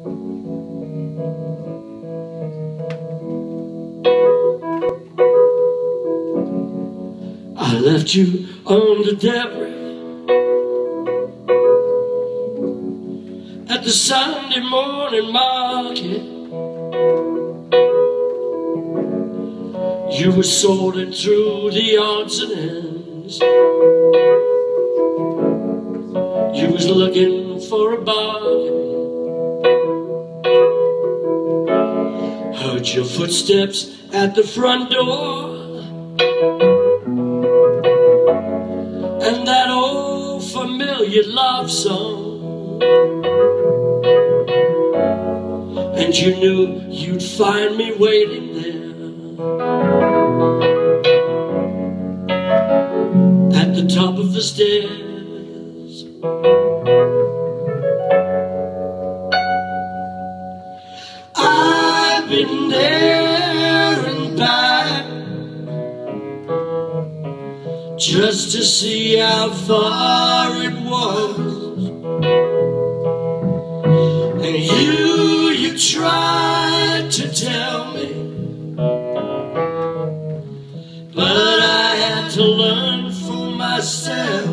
I left you on the debris at the Sunday morning market. You were sorting through the odds and ends. You was looking for a bargain. Your footsteps at the front door. and that old familiar love song. And you knew you'd find me waiting there at the top of the stairs. I've there and back just to see how far it was. And you, you tried to tell me, but I had to learn for myself.